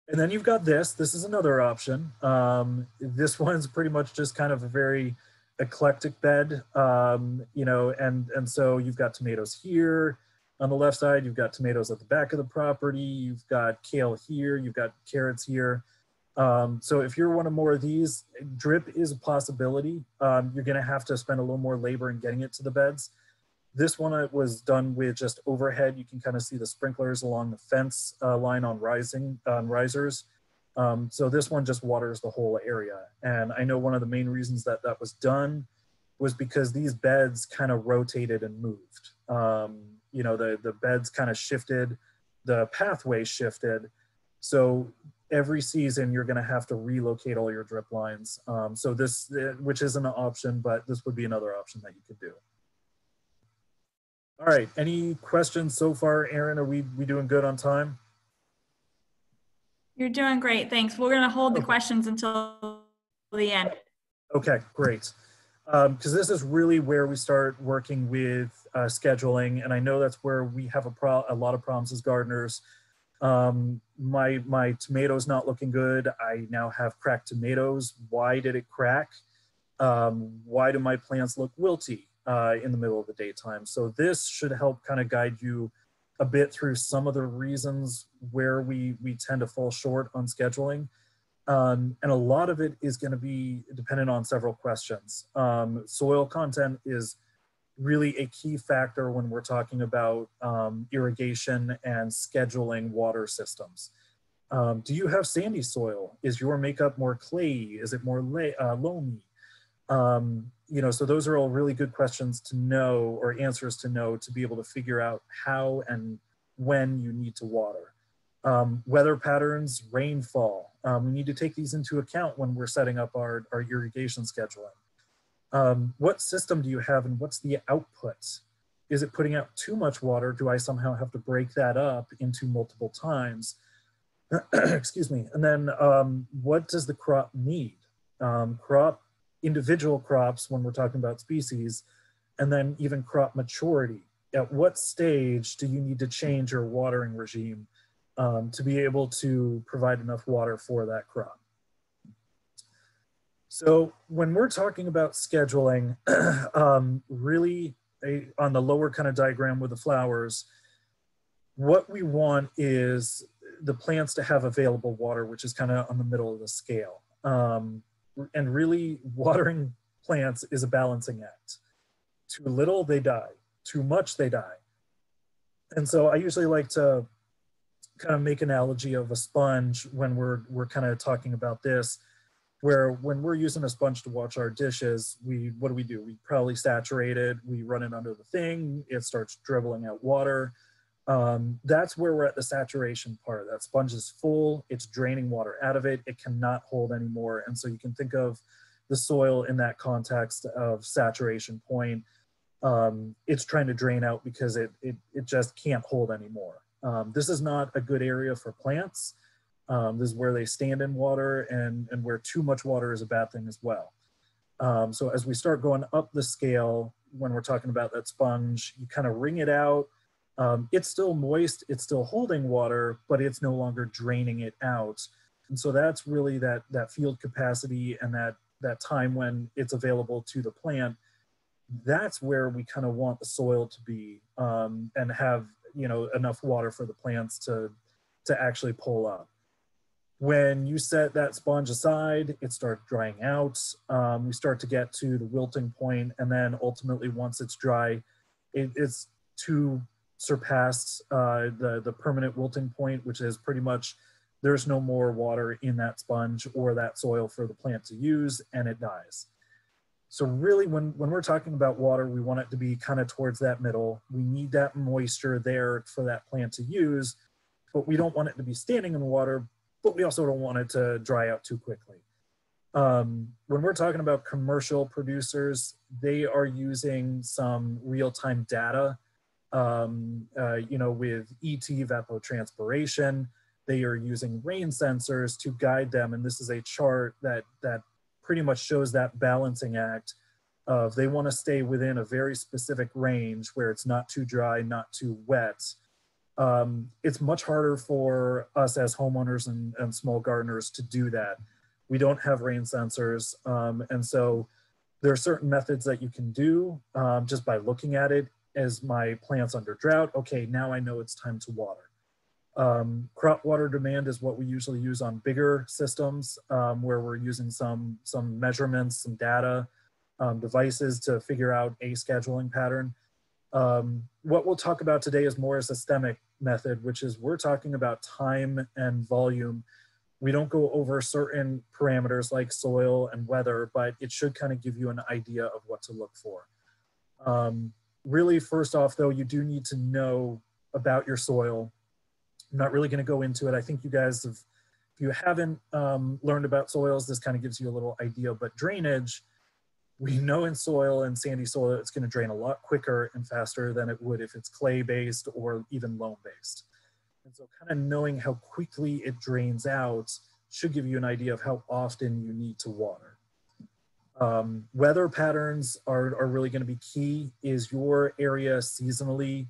And then you've got this. This is another option. Um, this [LAUGHS] one's pretty much just kind of a very eclectic bed, um, you know, and, and so you've got tomatoes here. On the left side, you've got tomatoes at the back of the property. You've got kale here. You've got carrots here. Um, so if you're one of more of these, drip is a possibility. Um, you're going to have to spend a little more labor in getting it to the beds. This one was done with just overhead. You can kind of see the sprinklers along the fence uh, line on rising on risers. Um, so this one just waters the whole area. And I know one of the main reasons that that was done was because these beds kind of rotated and moved. Um, you know, the, the beds kind of shifted, the pathway shifted. So every season you're gonna have to relocate all your drip lines. Um, so this, which isn't an option, but this would be another option that you could do. All right, any questions so far, Aaron? Are we, we doing good on time? You're doing great, thanks. We're gonna hold the questions until the end. Okay, great. Because this is really where we start working with uh, scheduling, and I know that's where we have a, pro- a lot of problems as gardeners. Um, my my tomatoes not looking good. I now have cracked tomatoes. Why did it crack? Um, why do my plants look wilty uh, in the middle of the daytime? So this should help kind of guide you a bit through some of the reasons where we we tend to fall short on scheduling. Um, and a lot of it is going to be dependent on several questions. Um, soil content is really a key factor when we're talking about um, irrigation and scheduling water systems. Um, do you have sandy soil? Is your makeup more clay? Is it more lay, uh, loamy? Um, you know, so those are all really good questions to know or answers to know to be able to figure out how and when you need to water. Um, weather patterns, rainfall. Um, we need to take these into account when we're setting up our, our irrigation scheduling. Um, what system do you have and what's the output? Is it putting out too much water? Do I somehow have to break that up into multiple times? [CLEARS THROAT] Excuse me. And then um, what does the crop need? Um, crop, individual crops when we're talking about species, and then even crop maturity. At what stage do you need to change your watering regime um, to be able to provide enough water for that crop. So when we're talking about scheduling, [CLEARS THROAT] um, really a, on the lower kind of diagram with the flowers, what we want is the plants to have available water, which is kind of on the middle of the scale. Um, and really watering plants is a balancing act. Too little, they die. Too much, they die. And so I usually like to kind of make analogy of a sponge when we're we're kind of talking about this where when we're using a sponge to wash our dishes we what do we do we probably saturate it we run it under the thing it starts dribbling out water um, that's where we're at the saturation part that sponge is full it's draining water out of it it cannot hold anymore and so you can think of the soil in that context of saturation point um, it's trying to drain out because it, it, it just can't hold anymore um, this is not a good area for plants. Um, this is where they stand in water and, and where too much water is a bad thing as well. Um, so as we start going up the scale, when we're talking about that sponge, you kind of wring it out. Um, it's still moist, it's still holding water, but it's no longer draining it out. And so that's really that, that field capacity and that, that time when it's available to the plant. That's where we kind of want the soil to be um, and have you know enough water for the plants to to actually pull up when you set that sponge aside it starts drying out um, we start to get to the wilting point and then ultimately once it's dry it, it's to surpass uh, the the permanent wilting point which is pretty much there's no more water in that sponge or that soil for the plant to use and it dies so really when, when we're talking about water, we want it to be kind of towards that middle. We need that moisture there for that plant to use, but we don't want it to be standing in water, but we also don't want it to dry out too quickly. Um, when we're talking about commercial producers, they are using some real-time data, um, uh, you know, with ET evapotranspiration. They are using rain sensors to guide them, and this is a chart that that pretty much shows that balancing act of they want to stay within a very specific range where it's not too dry, not too wet. Um, it's much harder for us as homeowners and, and small gardeners to do that we don't have rain sensors. Um, and so there are certain methods that you can do um, just by looking at it as my plant's under drought. Okay, now I know it's time to water. Um, crop water demand is what we usually use on bigger systems um, where we're using some, some measurements, some data, um, devices to figure out a scheduling pattern. Um, what we'll talk about today is more a systemic method, which is we're talking about time and volume we don't go over certain parameters like soil and weather, but it should kind of give you an idea of what to look for. Um, really, first off, though, you do need to know about your soil. I'm not really going to go into it. I think you guys have, if you haven't um, learned about soils, this kind of gives you a little idea. But drainage, we know in soil and sandy soil, it's going to drain a lot quicker and faster than it would if it's clay based or even loam based. And so kind of knowing how quickly it drains out should give you an idea of how often you need to water. Um, weather patterns are, are really going to be key. Is your area seasonally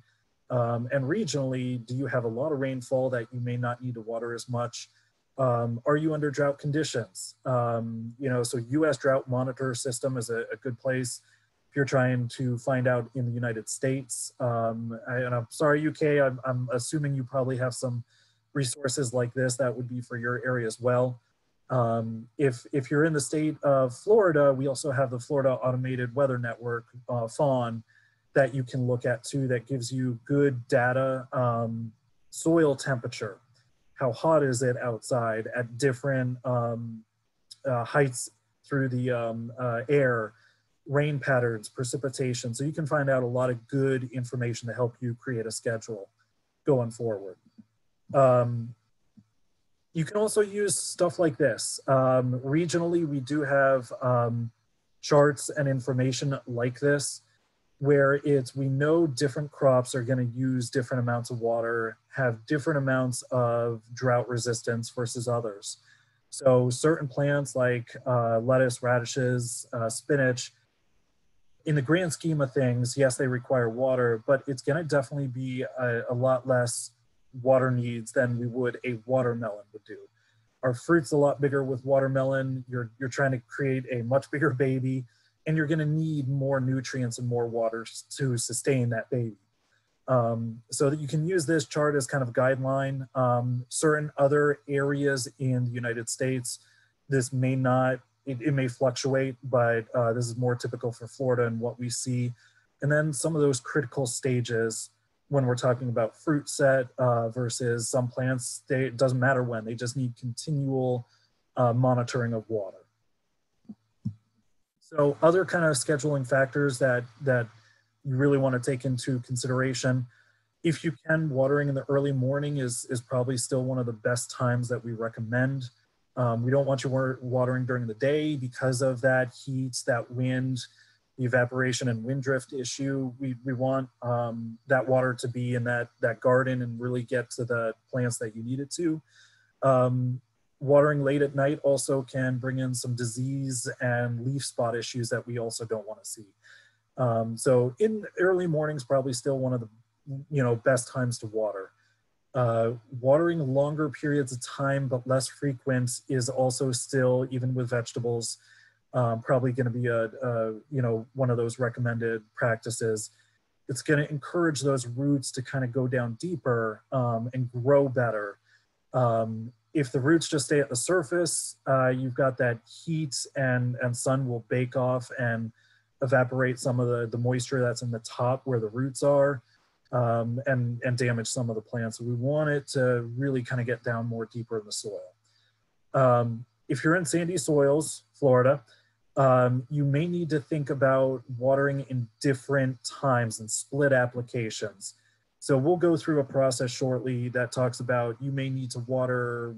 um, and regionally, do you have a lot of rainfall that you may not need to water as much? Um, are you under drought conditions? Um, you know, so US Drought Monitor System is a, a good place if you're trying to find out in the United States. Um, I, and I'm sorry, UK, I'm, I'm, assuming you probably have some resources like this that would be for your area as well. Um, if, if you're in the state of Florida, we also have the Florida Automated Weather Network, uh, FAWN, that you can look at too, that gives you good data, um, soil temperature, how hot is it outside at different um, uh, heights through the um, uh, air, rain patterns, precipitation. So you can find out a lot of good information to help you create a schedule going forward. Um, you can also use stuff like this. Um, regionally, we do have um, charts and information like this where it's we know different crops are going to use different amounts of water, have different amounts of drought resistance versus others. So certain plants like uh, lettuce, radishes, uh, spinach, in the grand scheme of things, yes, they require water, but it's going to definitely be a, a, lot less water needs than we would a watermelon would do. Our fruit's a lot bigger with watermelon. You're, you're trying to create a much bigger baby, and you're going to need more nutrients and more water to sustain that baby. Um, so that you can use this chart as kind of a guideline. Um, certain other areas in the United States, this may not it, it may fluctuate, but uh, this is more typical for Florida and what we see. And then some of those critical stages when we're talking about fruit set uh, versus some plants, they, it doesn't matter when, they just need continual uh, monitoring of water. So other kind of scheduling factors that, that you really want to take into consideration, if you can, watering in the early morning is, is probably still one of the best times that we recommend. Um, we don't want you watering during the day because of that heat, that wind, evaporation and wind drift issue. We, we want um, that water to be in that, that garden and really get to the plants that you need it to. Um, watering late at night also can bring in some disease and leaf spot issues that we also don't want to see. Um, so in early mornings, probably still one of the you know best times to water. Uh, watering longer periods of time but less frequent is also still, even with vegetables, um, probably going to be a, a, you know one of those recommended practices. It's going to encourage those roots to kind of go down deeper um, and grow better. Um, if the roots just stay at the surface, uh, you've got that heat and and sun will bake off and evaporate some of the the moisture that's in the top where the roots are um, and, and damage some of the plants. We want it to really kind of get down more deeper in the soil. Um, if you're in sandy soils, Florida, um, you may need to think about watering in different times and split applications. So we'll go through a process shortly that talks about you may need to water,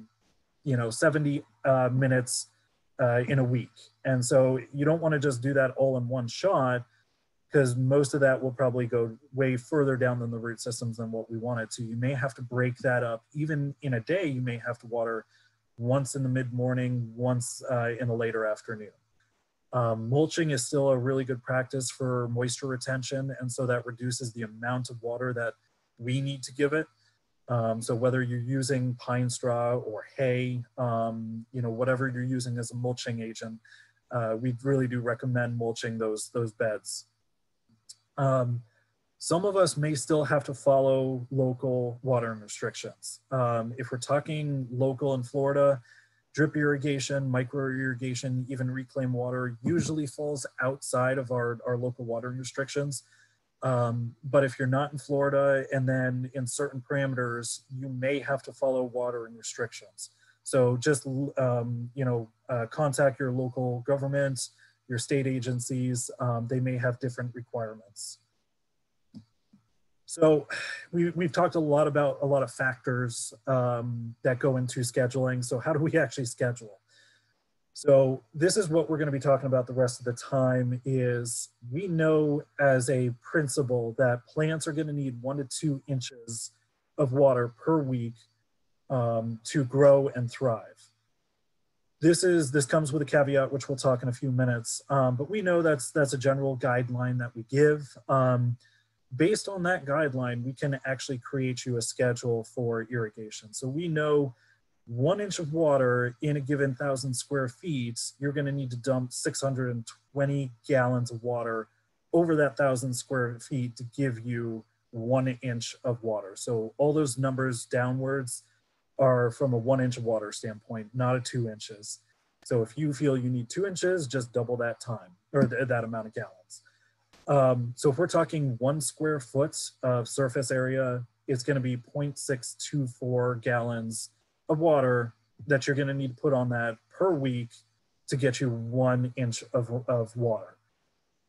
you know, 70 uh, minutes uh, in a week. And so you don't want to just do that all in one shot because most of that will probably go way further down than the root systems than what we want it to. You may have to break that up. Even in a day, you may have to water once in the mid morning, once uh, in the later afternoon. Um, mulching is still a really good practice for moisture retention, and so that reduces the amount of water that we need to give it. Um, so whether you're using pine straw or hay, um, you know, whatever you're using as a mulching agent, uh, we really do recommend mulching those, those beds. Um, some of us may still have to follow local watering restrictions. Um, if we're talking local in Florida, drip irrigation, micro irrigation, even reclaimed water usually falls outside of our, our local watering restrictions. Um, but if you're not in Florida and then in certain parameters, you may have to follow watering restrictions. So just, um, you know, uh, contact your local government, your state agencies. Um, they may have different requirements. So we, we've talked a lot about a lot of factors um, that go into scheduling. So how do we actually schedule? So this is what we're going to be talking about the rest of the time is we know as a principle that plants are going to need one to two inches of water per week um, to grow and thrive. This is this comes with a caveat, which we'll talk in a few minutes. Um, but we know that's that's a general guideline that we give. Um, based on that guideline, we can actually create you a schedule for irrigation. So we know one inch of water in a given thousand square feet, you're going to need to dump 620 gallons of water over that thousand square feet to give you one inch of water. So all those numbers downwards are from a one inch of water standpoint, not a two inches. So if you feel you need two inches, just double that time or th that amount of gallons. Um, so if we're talking one square foot of surface area, it's going to be 0.624 gallons of water that you're going to need to put on that per week to get you one inch of, of water.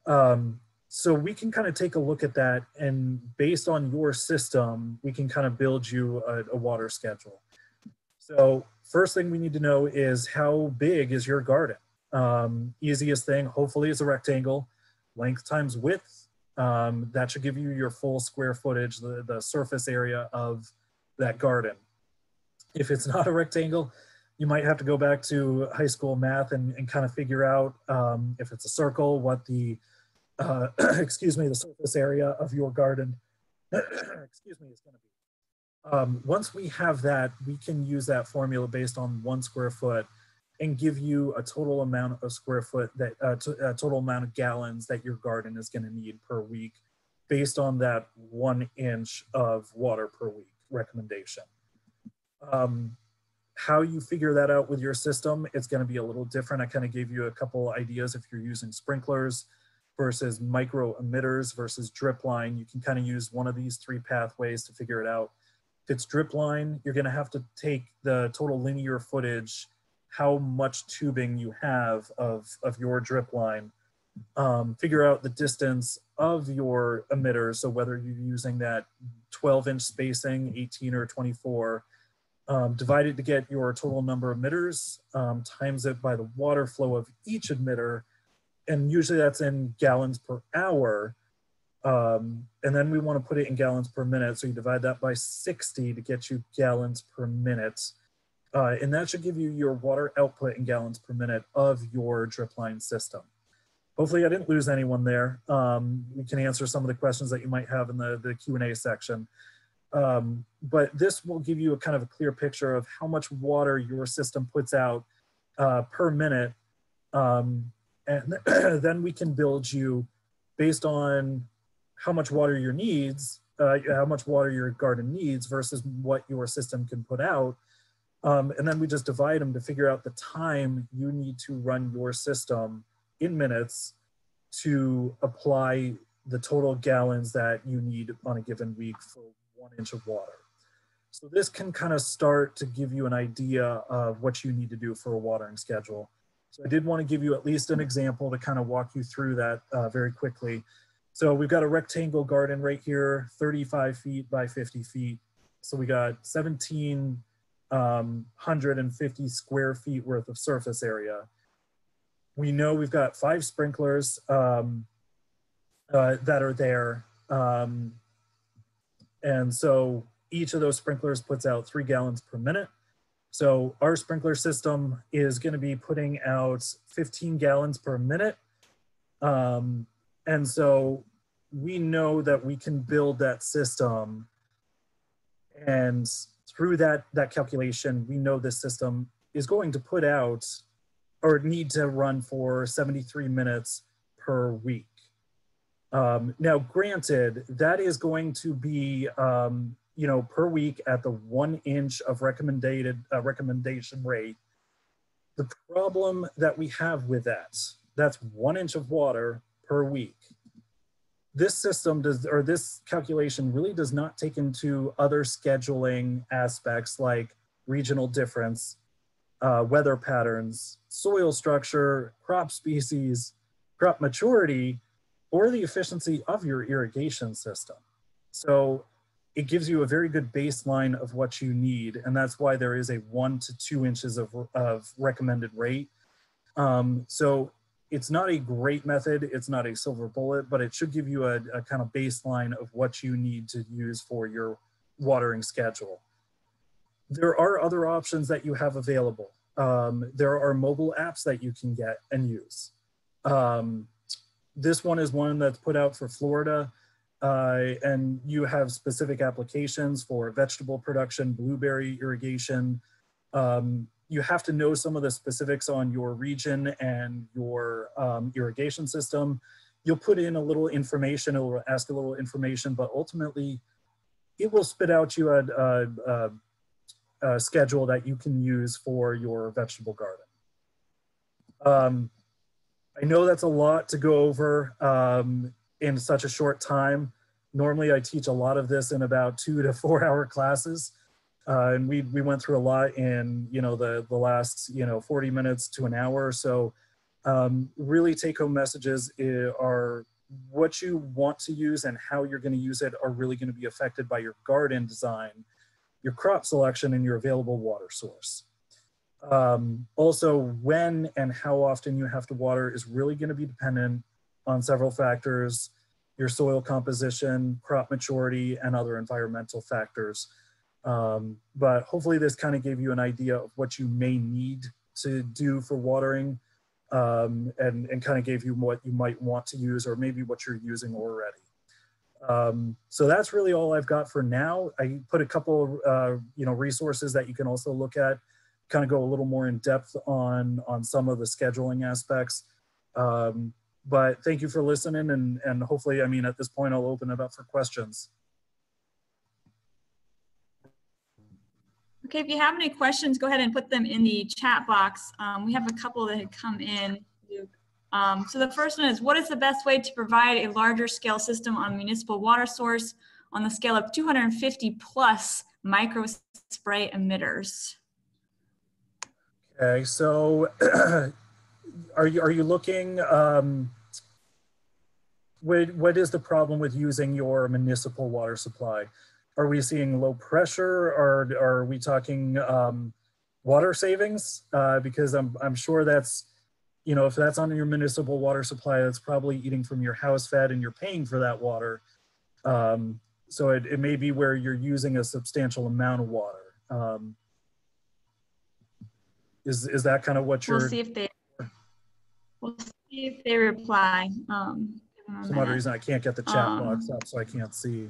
Um, so we can kind of take a look at that and based on your system, we can kind of build you a, a water schedule. So first thing we need to know is how big is your garden? Um, easiest thing, hopefully is a rectangle, length times width. Um, that should give you your full square footage, the, the surface area of that garden. If it's [LAUGHS] not a rectangle, you might have to go back to high school math and, and kind of figure out um, if it's a circle, what the, uh, [CLEARS THROAT] excuse me, the surface area of your garden, [CLEARS THROAT] excuse me, is going to be. Um, once we have that, we can use that formula based on one square foot and give you a total amount of square foot that uh, a total amount of gallons that your garden is going to need per week based on that one inch of water per week recommendation. Um, how you figure that out with your system, it's going to be a little different. I kind of gave you a couple ideas if you're using sprinklers versus micro emitters versus drip line. You can kind of use one of these three pathways to figure it out. If it's drip line, you're going to have to take the total linear footage, how much tubing you have of, of your drip line, um, figure out the distance of your emitters. So whether you're using that 12 inch spacing, 18 or 24, um, divide it to get your total number of emitters, um, times it by the water flow of each emitter, and usually that's in gallons per hour. Um, and then we want to put it in gallons per minute. So you divide that by 60 to get you gallons per minute. Uh, and that should give you your water output in gallons per minute of your drip line system. Hopefully I didn't lose anyone there. Um, we can answer some of the questions that you might have in the, the Q&A section. Um, but this will give you a kind of a clear picture of how much water your system puts out uh, per minute. Um, and [CLEARS THROAT] then we can build you based on how much water your needs, uh, how much water your garden needs versus what your system can put out. Um, and then we just divide them to figure out the time you need to run your system in minutes to apply the total gallons that you need on a given week for one inch of water. So this can kind of start to give you an idea of what you need to do for a watering schedule. So I did want to give you at least an example to kind of walk you through that uh, very quickly. So we've got a rectangle garden right here, 35 feet by 50 feet. So we got 1750 um, square feet worth of surface area. we know we've got five sprinklers um, uh, that are there. Um, and so each of those sprinklers puts out three gallons per minute. So our sprinkler system is going to be putting out 15 gallons per minute. Um, and so we know that we can build that system. And through that, that calculation, we know this system is going to put out or need to run for 73 minutes per week. Um, now, granted, that is going to be um, you know, per week at the one inch of recommended uh, recommendation rate. The problem that we have with that, that's one inch of water per week. This system does, or this calculation really does not take into other scheduling aspects like regional difference, uh, weather patterns, soil structure, crop species, crop maturity, or the efficiency of your irrigation system. So it gives you a very good baseline of what you need. And that's why there is a one to two inches of, of recommended rate. Um, so it's not a great method. It's not a silver bullet, but it should give you a, a kind of baseline of what you need to use for your watering schedule. There are other options that you have available. Um, there are mobile apps that you can get and use. Um, this one is one that's put out for Florida uh, and you have specific applications for vegetable production, blueberry irrigation. Um, you have to know some of the specifics on your region and your um, irrigation system. You'll put in a little information, it will ask a little information, but ultimately it will spit out you a, a, a, a schedule that you can use for your vegetable garden. Um, I know that's a lot to go over. Um, in such a short time. Normally I teach a lot of this in about two to four [LAUGHS] hour classes. Uh, and we, we went through a lot in, you know, the, the last, you know, 40 minutes to an hour. or So um, really take home messages eh, are what you want to use and how you're going to use it are really going to be affected by your garden design, your crop selection, and your available water source. Um, also, when and how often you have to water is really going to be dependent on several factors, your soil composition, crop maturity, and other environmental factors. Um, but hopefully this kind of gave you an idea of what you may need to do for watering um, and, and kind of gave you what you might want to use or maybe what you're using already. Um, so that's really all I've got for now. I put a couple, uh, you know, resources that you can also look at, kind of go a little more in depth on, on some of the scheduling aspects. Um, but thank you for listening and, and hopefully, I mean, at this point, I'll open it up for questions. Okay, if you have any questions, go ahead and put them in the chat box. Um, we have a couple that had come in. Um, so the first one is, what is the best way to provide a larger scale system on municipal water source on the scale of 250 plus micro spray emitters? Okay, so [CLEARS THROAT] are you are you looking? Um, what what is the problem with using your municipal water supply? Are we seeing low pressure, or, are we talking um, water savings? Uh, because I'm I'm sure that's you know if that's on your municipal water supply, that's probably eating from your house fed, and you're paying for that water. Um, so it, it may be where you're using a substantial amount of water. Um, is is that kind of what you're? We'll see if they We'll see if they reply. Um, some odd reason, I can't get the chat Um, box up, so I can't see.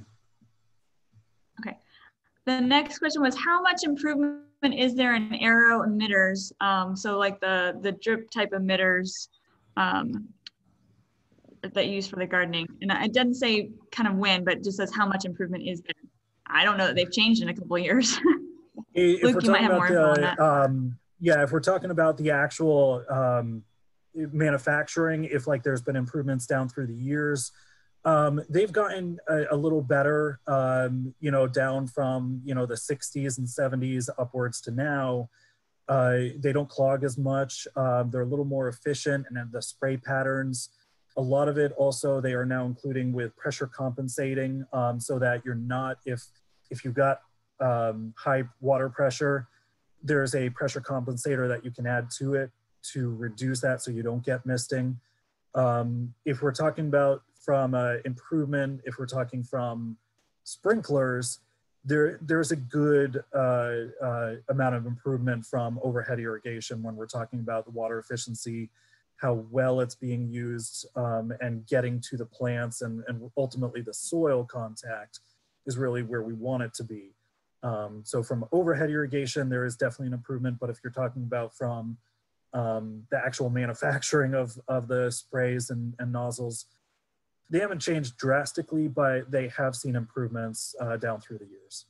The next question was, how much improvement is there in arrow emitters? Um, so like the, the drip type emitters um, that you use for the gardening. And it doesn't say kind of when, but just says how much improvement is there. I don't know that they've changed in a couple of years. [LAUGHS] If Luke, we're you might talking have more about info on the, um, yeah, if we're talking about the actual um, manufacturing, if like there's been improvements down through the years, um, they've gotten a, a little better, um, you know, down from, you know, the 60s and 70s upwards to now. Uh, they don't clog as much. Um, they're a little more efficient and then the spray patterns, a lot of it also they are now including with pressure compensating um, so that you're not, if, if you've got um, high water pressure, there's a pressure compensator that you can add to it to reduce that so you don't get misting. Um, if we're talking about from uh, improvement, if we're talking from sprinklers, there there's a good uh, uh, amount of improvement from overhead irrigation when we're talking about the water efficiency, how well it's being used, um, and getting to the plants and, and ultimately the soil contact is really where we want it to be. Um, so from overhead irrigation, there is definitely an improvement, but if you're talking about from um, the actual manufacturing of, of the sprays and, and nozzles, they haven't changed drastically, but they have seen improvements uh, down through the years.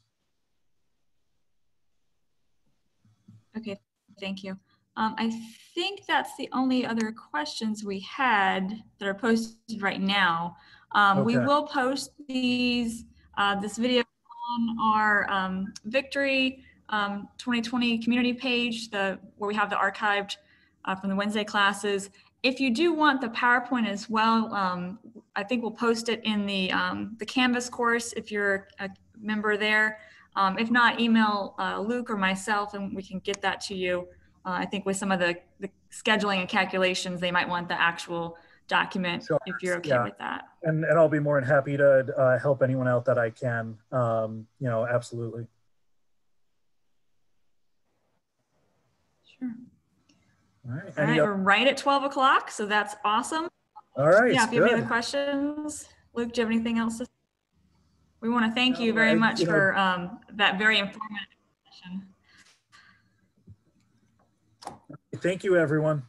Okay, thank you. Um, I think that's the only other questions we had that are posted right now. Um, We will post these, uh, this video on our um, Victory um, 2020 community page, the, where we have the archived uh, from the Wednesday classes. If you do want the PowerPoint as well, um, I think we'll post it in the, um, the Canvas course if you're a member there. Um, if not, email uh, Luke or myself and we can get that to you. Uh, I think with some of the, the scheduling and calculations, they might want the actual document Sure, if you're okay yeah. with that. And, and I'll be more than happy to uh, help anyone out that I can. Um, you know, absolutely. Sure. All right. All Any right, oth- we're right at 12 o'clock, so that's awesome. all right. Yeah, if you have any other questions, Luke, do you have anything else? to We want to thank you No, very much you know- for um, that very informative session. Thank you, everyone.